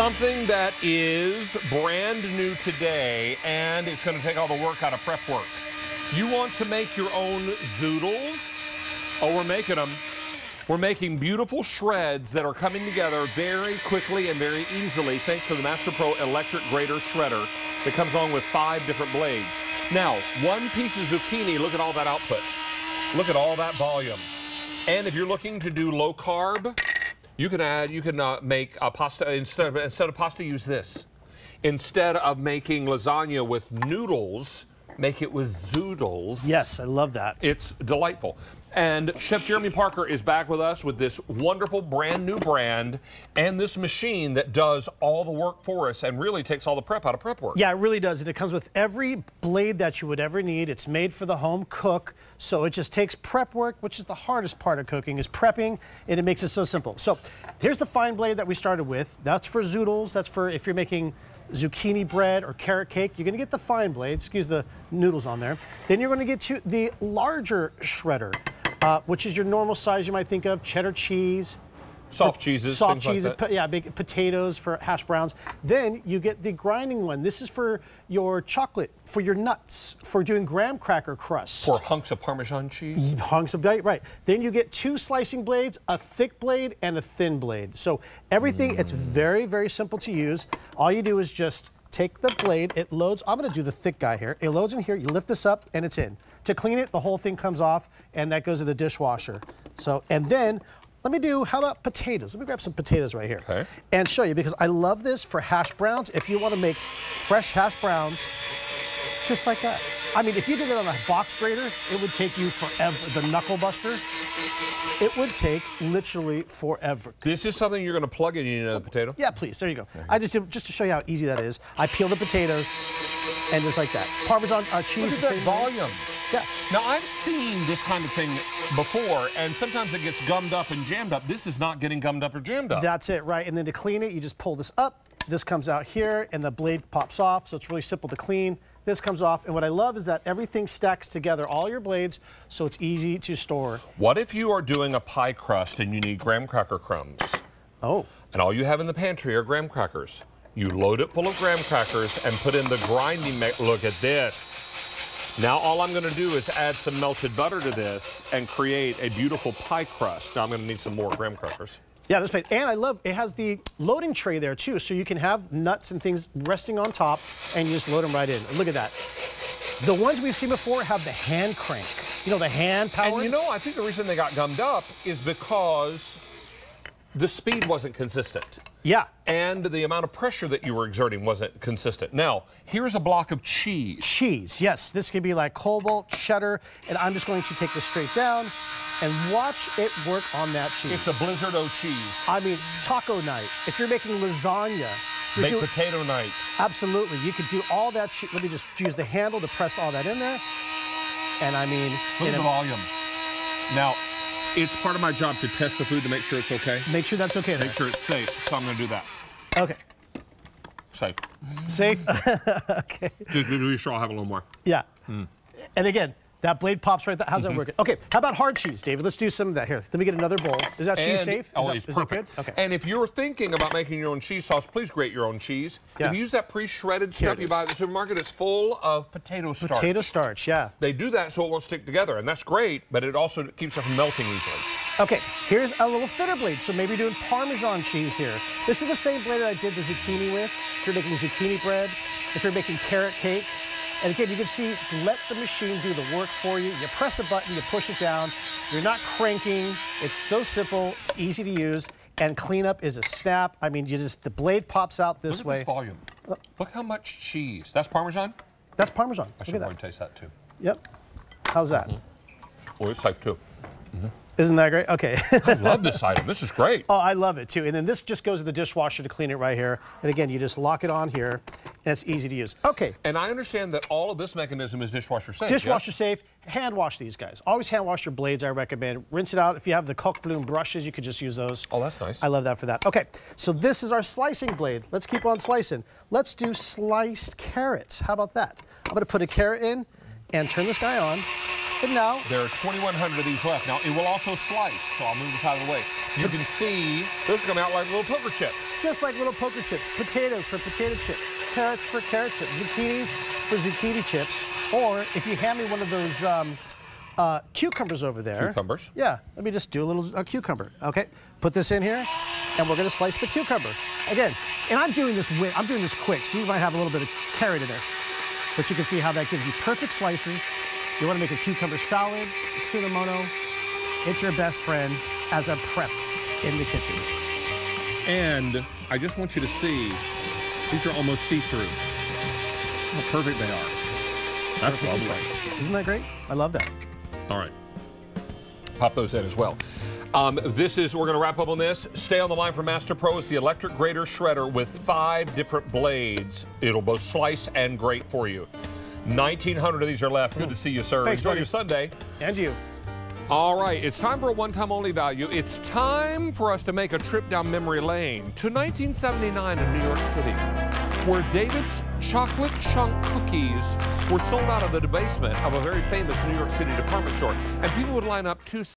Something that is brand new today, and it's going to take all the work out of prep work. You want to make your own zoodles? Oh, we're making them. We're making beautiful shreds that are coming together very quickly and very easily thanks to the MasterPro electric grater shredder that comes on with five different blades. Now, one piece of zucchini, look at all that output. Look at all that volume. And if you're looking to do low carb, you can add, you can uh, make a pasta, instead of, instead of pasta, use this. Instead of making lasagna with noodles, make it with zoodles. Yes, I love that. It's delightful. And Chef Jeremy Parker is back with us with this wonderful brand new brand and this machine that does all the work for us and really takes all the prep out of prep work. Yeah, it really does. And it comes with every blade that you would ever need. It's made for the home cook. So it just takes prep work, which is the hardest part of cooking, is prepping, and it makes it so simple. So here's the fine blade that we started with. That's for zoodles. That's for if you're making zucchini bread or carrot cake, you're gonna get the fine blade, excuse the noodles on there. Then you're gonna get to the larger shredder uh, which is your normal size you might think of, cheddar cheese, soft cheeses, soft cheeses, like yeah, big potatoes for hash browns. Then you get the grinding one. This is for your chocolate, for your nuts, for doing graham cracker crust. For hunks of Parmesan cheese. Hunks of right. Then you get two slicing blades, a thick blade and a thin blade. So everything, mm. it's very very simple to use. All you do is just take the blade, it loads, I'm gonna do the thick guy here. It loads in here, you lift this up and it's in. To clean it, the whole thing comes off and that goes in the dishwasher. So, and then let me do, how about potatoes? Let me grab some potatoes right here okay. and show you because I love this for hash browns. If you want to make fresh hash browns, just like that. I mean, if you did it on a box grater, it would take you forever. The knuckle buster, it would take literally forever. This is something you're going to plug in into the potato? Yeah, please. There you go. I just did, just to show you how easy that is. I peel the potatoes, and just like that. Parmesan uh, cheese. Look at that volume. Yeah. Now I've seen this kind of thing before, and sometimes it gets gummed up and jammed up. This is not getting gummed up or jammed up. That's it, right? And then to clean it, you just pull this up. This comes out here, and the blade pops off, so it's really simple to clean. This comes off, and what I love is that everything stacks together, all your blades, so it's easy to store. What if you are doing a pie crust and you need graham cracker crumbs? Oh. And all you have in the pantry are graham crackers. You load it full of graham crackers and put in the grinding, look at this. Now all I'm gonna do is add some melted butter to this and create a beautiful pie crust. Now I'm gonna need some more graham crackers. Yeah, this plate. And I love, it has the loading tray there too, so you can have nuts and things resting on top and you just load them right in. Look at that. The ones we've seen before have the hand crank. You know, the hand power. And you know, I think the reason they got gummed up is because the speed wasn't consistent. Yeah. And the amount of pressure that you were exerting wasn't consistent. Now, here's a block of cheese. Cheese, yes. This could be like Cabot, cheddar, and I'm just going to take this straight down and watch it work on that cheese. It's a Blizzard O cheese. I mean, taco night. If you're making lasagna, Make doing, potato night. Absolutely. You could do all that. Cheese. Let me just use the handle to press all that in there. And I mean, look at the volume. Now, it's part of my job to test the food to make sure it's okay. Make sure that's okay. Make sure it's safe. So I'm going to do that. Okay. Safe. Safe? okay. Just to be sure I'll have a little more. Yeah. Mm. And again, that blade pops right there. How's that mm-hmm. working? Okay, how about hard cheese, David? Let's do some of that here. Let me get another bowl. Is that cheese safe? Is oh, that, it's is perfect. Okay. And if you're thinking about making your own cheese sauce, please grate your own cheese. Yeah. If you use that pre-shredded stuff you buy at the supermarket, it's full of potato starch. Potato starch, yeah. They do that so it won't stick together, and that's great, but it also keeps it from melting easily. Okay, here's a little thinner blade. So maybe doing Parmesan cheese here. This is the same blade that I did the zucchini with. If you're making zucchini bread, if you're making carrot cake, and again, you can see, let the machine do the work for you. You press a button, you push it down. You're not cranking. It's so simple. It's easy to use. And cleanup is a snap. I mean, you just the blade pops out this Look way. Look at this volume. Look how much cheese. That's Parmesan? That's Parmesan. I should probably taste that too. Yep. How's that? Mm -hmm. Oh, it's safe two. Mm -hmm. Isn't that great? Okay. I love this item. This is great. Oh, I love it too. And then this just goes to the dishwasher to clean it right here. And again, you just lock it on here, and it's easy to use. Okay. And I understand that all of this mechanism is dishwasher safe. Dishwasher yes? safe. Hand wash these guys. Always hand wash your blades, I recommend. Rinse it out. If you have the Kochblume brushes, you could just use those. Oh, that's nice. I love that for that. Okay, so this is our slicing blade. Let's keep on slicing. Let's do sliced carrots. How about that? I'm gonna put a carrot in and turn this guy on. But now, There are 2,100 of these left. Now, it will also slice, so I'll move this out of the way. You can see this is going to come out like little poker chips. just like little poker chips, potatoes for potato chips, carrots for carrot chips, zucchinis for zucchini chips, or if you hand me one of those um, uh, cucumbers over there. Cucumbers. Yeah, let me just do a little uh, cucumber. Okay, put this in here, and we're gonna slice the cucumber. Again, and I'm doing this I'm doing this quick, so you might have a little bit of carrot in there, but you can see how that gives you perfect slices. You want to make a cucumber salad, Sunomono. It's your best friend as a prep in the kitchen. And I just want you to see, these are almost see-through. How perfect they are. That's Perfectly lovely. sliced. Isn't that great? I love that. All right. Pop those in as well. Um, this is, we're going to wrap up on this. Stay on the line for MasterPro. It's the electric grater shredder with five different blades. It'll both slice and grate for you. 1,900 of these are left. Good to see you, sir. Thanks, Enjoy buddy. your Sunday. And you. All right, it's time for a one-time only value. It's time for us to make a trip down memory lane to 1979 in New York City, where David's chocolate chunk cookies were sold out of the basement of a very famous New York City department store, and people would line up two